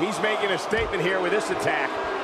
He's making a statement here with this attack.